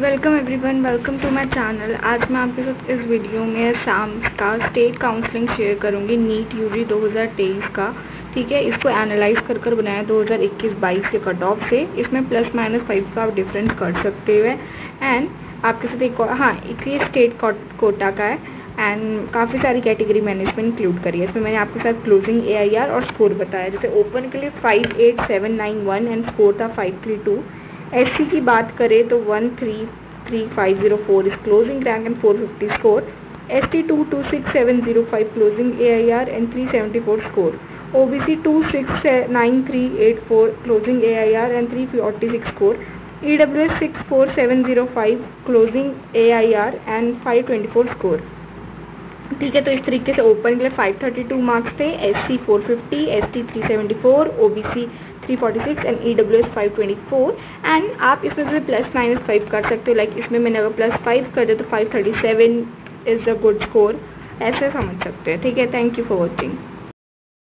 Welcome everyone welcome to my channel आज मैं आपके साथ इस वीडियो में शाम का स्टेट काउंसलिंग शेयर करूँगी नीट यूजी 2023 का। ठीक है, इसको एनालाइज कर कर बनाया 2021-22 के कट ऑफ़ से। इसमें प्लस माइनस फाइव का आप डिफरेंस कर सकते हुए एंड आपके साथ एक हाँ एक ये स्टेट कोटा का है। एंड काफ़ी सारी कैटेगरी मैंने इसमें इंक्लूड करी है। इसमें मैंने आपके साथ क्लोजिंग एआईआर और स्कोर बताया। जैसे ओपन के लिए five eight seven nine one and score था फाइव थ्री टू एससी की बात करें तो one three three five zero four is closing rank and four fifty score S T two two six seven zero five closing A I R and three seventy four score O B C two six nine three eight four closing A I R and three forty six score E W S six four seven zero five closing A I R and five twenty four score ठीक है तो इस तरीके से open के लिए five thirty two marks थे S C four fifty S T three seventy four O B C 346 and E W S five twenty four and आप इसमें से प्लस माइनस फाइव कर सकते हो. लाइक इसमें मैंने अगर प्लस फाइव कर दिया तो five thirty seven is the good score ऐसे समझ सकते हैं. ठीक है? Thank you for watching